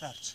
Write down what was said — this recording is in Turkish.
Starczy.